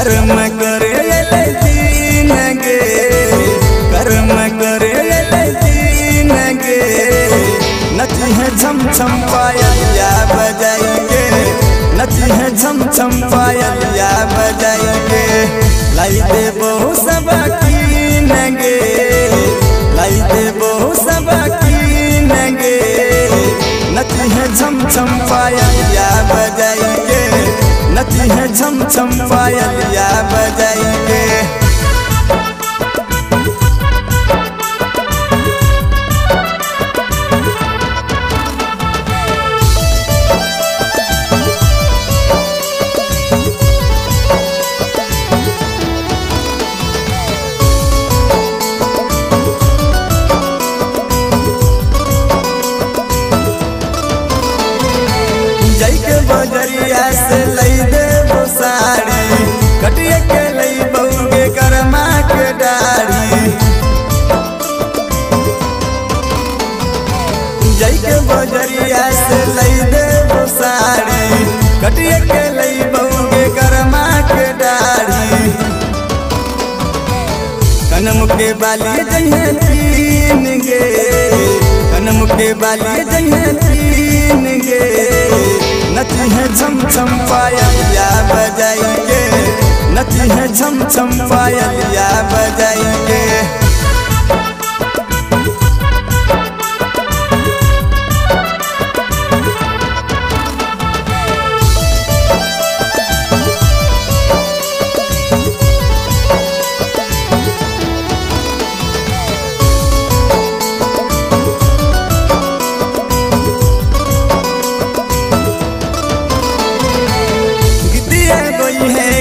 कर्म करे दीन गे कर्म करे दीन गे नची है झम झम पायलिया बजाइए नची है झम झम पायलिया बजाइए लाई दे बहु सब कीन गे लाई दे बहु सब कीन गे नची है झम झम पायलिया बजाइए नची है झम बजाइए जई के बजरिया कनम के बाली जइहे तीन गे कनम के बाली जइहे तीन गे नची है झम झम पायलिया के नची है झम झम पायलिया बजाइए।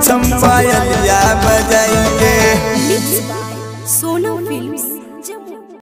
झम झम पायलिया